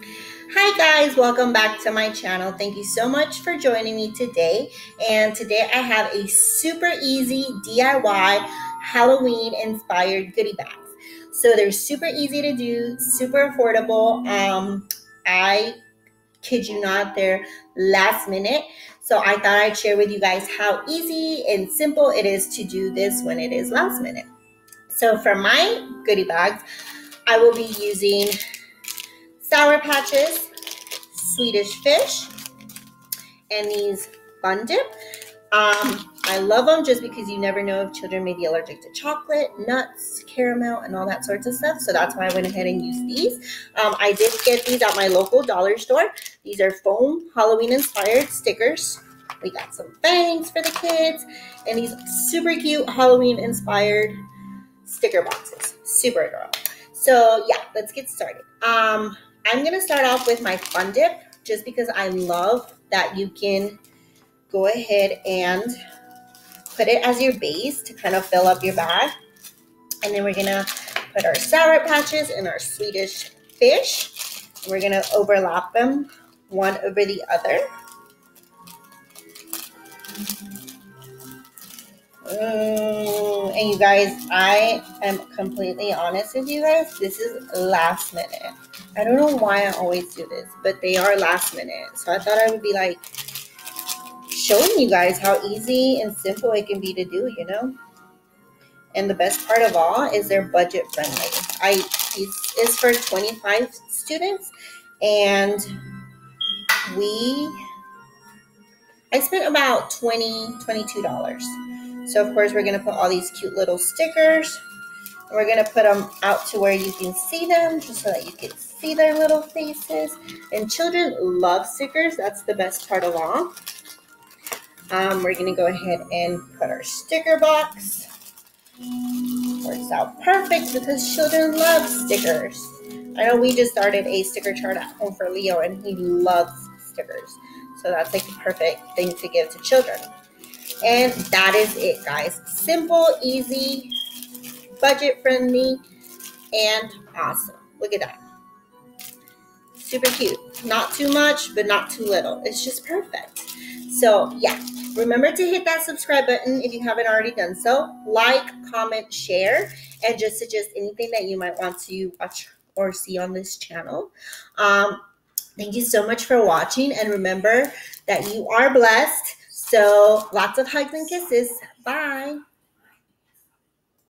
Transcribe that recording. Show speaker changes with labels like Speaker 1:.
Speaker 1: Hi guys, welcome back to my channel. Thank you so much for joining me today. And today I have a super easy DIY Halloween inspired goodie bags. So they're super easy to do, super affordable. Um, I kid you not, they're last minute. So I thought I'd share with you guys how easy and simple it is to do this when it is last minute. So for my goodie bags, I will be using Sour Patches, Swedish Fish, and these Fun Dip. Um, I love them just because you never know if children may be allergic to chocolate, nuts, caramel, and all that sorts of stuff. So that's why I went ahead and used these. Um, I did get these at my local dollar store. These are foam Halloween inspired stickers. We got some fangs for the kids and these super cute Halloween inspired sticker boxes. Super adorable. So yeah, let's get started. Um, I'm gonna start off with my Fun Dip just because I love that you can go ahead and put it as your base to kind of fill up your bag. And then we're gonna put our Sour Patches and our Swedish fish. We're gonna overlap them one over the other. Mm, and you guys, I am completely honest with you guys. This is last minute. I don't know why I always do this, but they are last minute. So I thought I would be like showing you guys how easy and simple it can be to do, you know? And the best part of all is they're budget friendly. I this is for 25 students and we I spent about 20 $22. So of course we're going to put all these cute little stickers. We're going to put them out to where you can see them just so that you can see their little faces. And children love stickers. That's the best part of all. Um, we're going to go ahead and put our sticker box. Works out perfect because children love stickers. I know we just started a sticker chart at home for Leo and he loves stickers. So that's like the perfect thing to give to children. And that is it, guys. Simple, easy, budget friendly, and awesome. Look at that. Super cute. Not too much, but not too little. It's just perfect. So, yeah. Remember to hit that subscribe button if you haven't already done so. Like, comment, share, and just suggest anything that you might want to watch or see on this channel. Um, thank you so much for watching. And remember that you are blessed. So, lots of hugs and kisses. Bye.